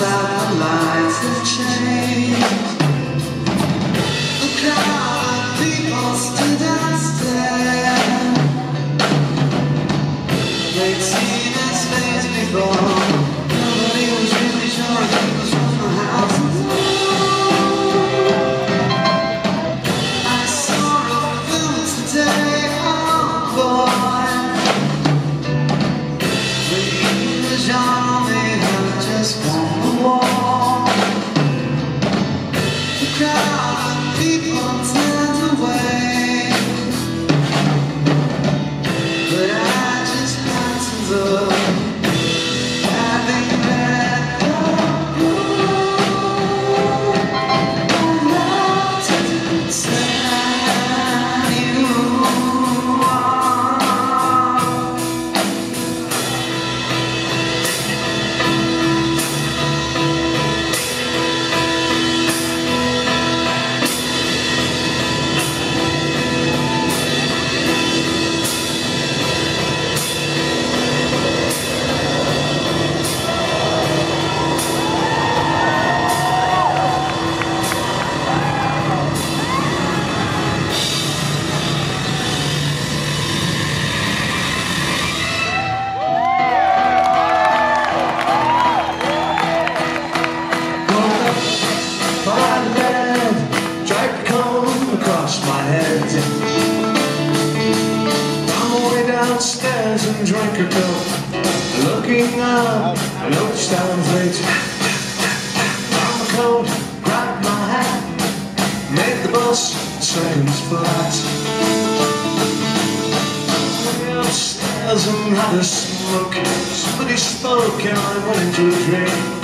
That the lights have changed. God, keep on downstairs and drank a cup. Looking up, I noticed I was late. Found my coat, grabbed my hat, made the bus seconds flat. Upstairs and had a smoke. Somebody spoke and I went into a dream.